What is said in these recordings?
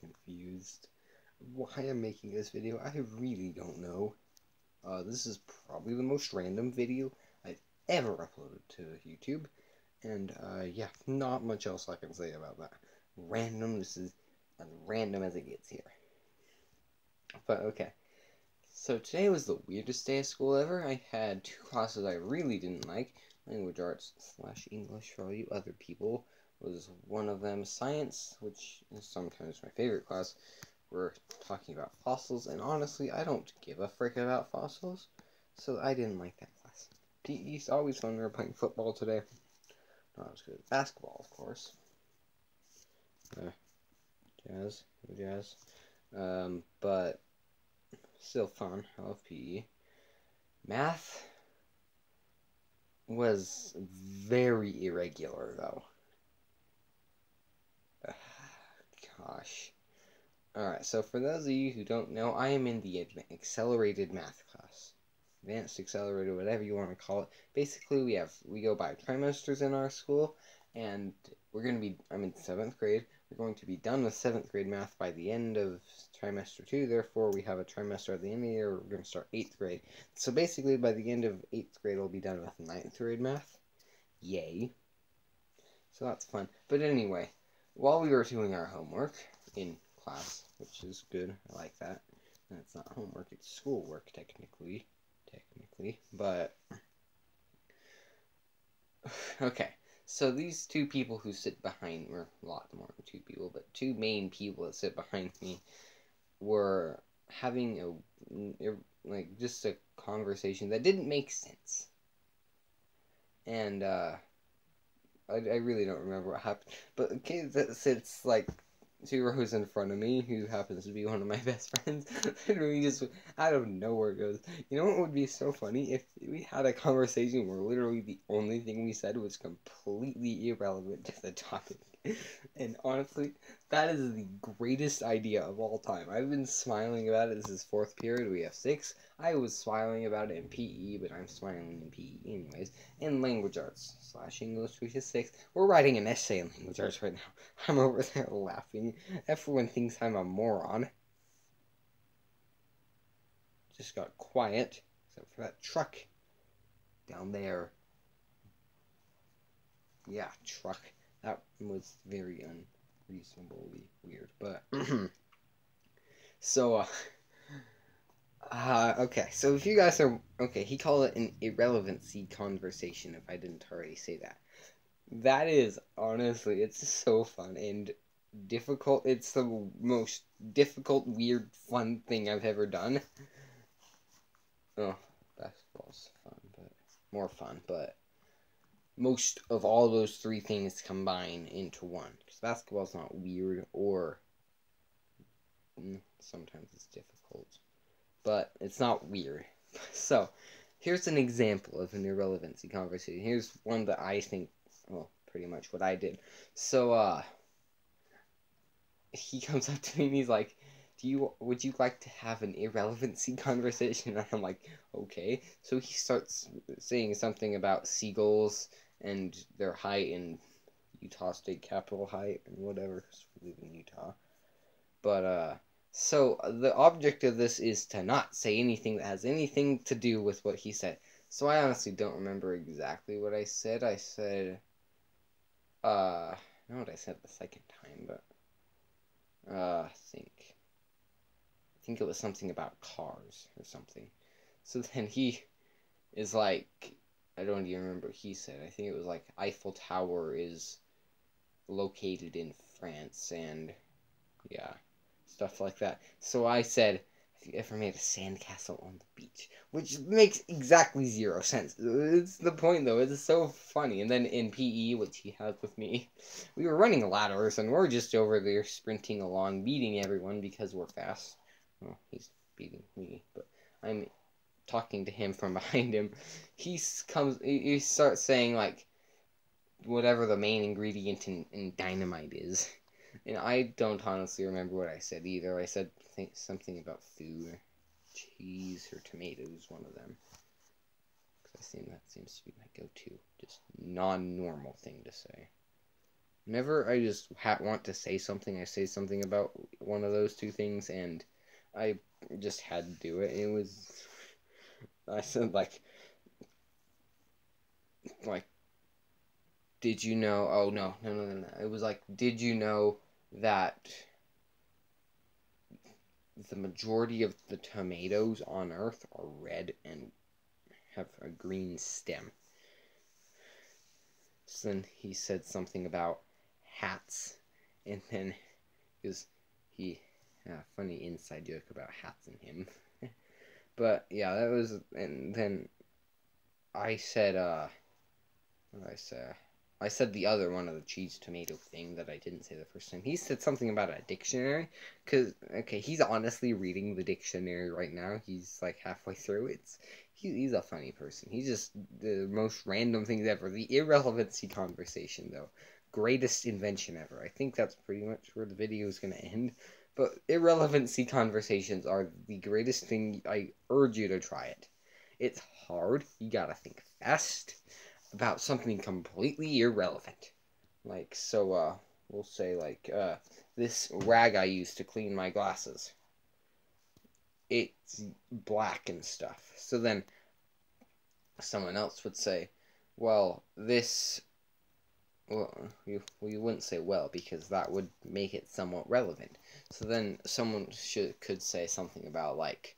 confused. Why I'm making this video, I really don't know. Uh, this is probably the most random video I've ever uploaded to YouTube. And, uh, yeah, not much else I can say about that. Random, this is as random as it gets here. But, okay. So today was the weirdest day of school ever. I had two classes I really didn't like. Language arts slash English for all you other people was one of them. Science, which is sometimes my favorite class, we're talking about fossils, and honestly, I don't give a frick about fossils, so I didn't like that class. PE's always fun. We were playing football today. Not as good as basketball, of course. Uh, jazz, jazz. Um, but still fun. I love PE. Math was very irregular, though. Gosh. Alright, so for those of you who don't know, I am in the accelerated math class. Advanced accelerated, whatever you want to call it. Basically, we have we go by trimesters in our school, and we're going to be, I'm in 7th grade, we're going to be done with 7th grade math by the end of trimester 2, therefore we have a trimester at the end of the year, we're going to start 8th grade. So basically, by the end of 8th grade, we'll be done with 9th grade math. Yay. So that's fun. But anyway, while we were doing our homework in class, which is good, I like that. And it's not homework, it's schoolwork, technically. Technically. But, okay. So these two people who sit behind, were a lot more than two people, but two main people that sit behind me were having a, like, just a conversation that didn't make sense. And, uh, I, I really don't remember what happened. But kid that sits, like, two rows in front of me, who happens to be one of my best friends, literally just out of nowhere goes, You know what would be so funny? If we had a conversation where literally the only thing we said was completely irrelevant to the topic. And honestly, that is the greatest idea of all time. I've been smiling about it. This is fourth period. We have six. I was smiling about it in PE, but I'm smiling in PE anyways. In language arts slash English, which is six. We're writing an essay in language arts right now. I'm over there laughing. Everyone thinks I'm a moron. Just got quiet, except for that truck down there. Yeah, truck. That was very unreasonably weird, but so uh, uh okay. So if you guys are okay, he called it an irrelevancy conversation. If I didn't already say that, that is honestly, it's so fun and difficult. It's the most difficult, weird, fun thing I've ever done. Oh, basketball's fun, but more fun, but most of all those three things combine into one. Because basketball's not weird or mm, sometimes it's difficult, but it's not weird. So, here's an example of an irrelevancy conversation. Here's one that I think, well, pretty much what I did. So, uh, he comes up to me and he's like, do you would you like to have an irrelevancy conversation and i'm like okay so he starts saying something about seagulls and their height in Utah State Capitol height and whatever, because we live in Utah. But uh, so the object of this is to not say anything that has anything to do with what he said. So I honestly don't remember exactly what I said. I said, uh, know what I said the second time, but uh, I think, I think it was something about cars or something. So then he is like, I don't even remember what he said. I think it was like Eiffel Tower is located in France and yeah, stuff like that. So I said, have you ever made a sandcastle on the beach? Which makes exactly zero sense. It's the point though. It's so funny. And then in PE, which he has with me, we were running ladders and we're just over there sprinting along, beating everyone because we're fast. Well, he's beating me, but I'm talking to him from behind him, he comes, he starts saying like, whatever the main ingredient in, in dynamite is. And I don't honestly remember what I said either. I said something about food, cheese, or tomatoes, one of them. Because I think that seems to be my go-to, just non-normal thing to say. whenever I just want to say something, I say something about one of those two things, and I just had to do it. It was, I said like, like, did you know? Oh no, no, no, no, no. It was like, did you know that the majority of the tomatoes on Earth are red and have a green stem? So then he said something about hats, and then because he yeah, funny inside joke about hats and him. but yeah, that was and then I said uh what did I say? I said the other one of the cheese tomato thing that I didn't say the first time. He said something about a dictionary cuz okay, he's honestly reading the dictionary right now. He's like halfway through. It's he, he's a funny person. He's just the most random things ever. The irrelevancy conversation though greatest invention ever. I think that's pretty much where the video is going to end. But irrelevancy conversations are the greatest thing. I urge you to try it. It's hard. You gotta think fast about something completely irrelevant. Like, so, uh, we'll say, like, uh, this rag I use to clean my glasses. It's black and stuff. So then, someone else would say, well, this well, you, well, you wouldn't say well because that would make it somewhat relevant. So then someone should could say something about like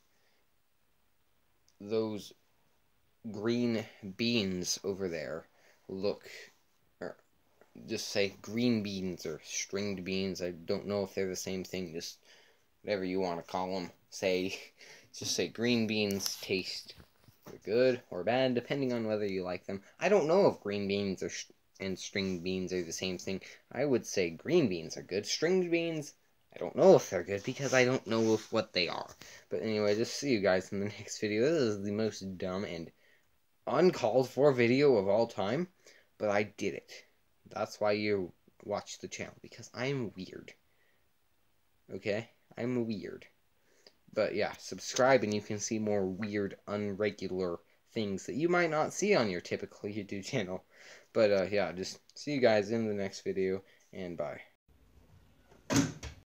those green beans over there look or just say green beans or stringed beans. I don't know if they're the same thing. Just whatever you want to call them. Say just say green beans taste good or bad depending on whether you like them. I don't know if green beans are and stringed beans are the same thing. I would say green beans are good. Stringed beans, I don't know if they're good because I don't know if what they are. But anyway, just see you guys in the next video. This is the most dumb and uncalled for video of all time, but I did it. That's why you watch the channel because I'm weird. Okay? I'm weird. But yeah, subscribe and you can see more weird, unregular things that you might not see on your typical YouTube channel. But uh, yeah, just see you guys in the next video, and bye.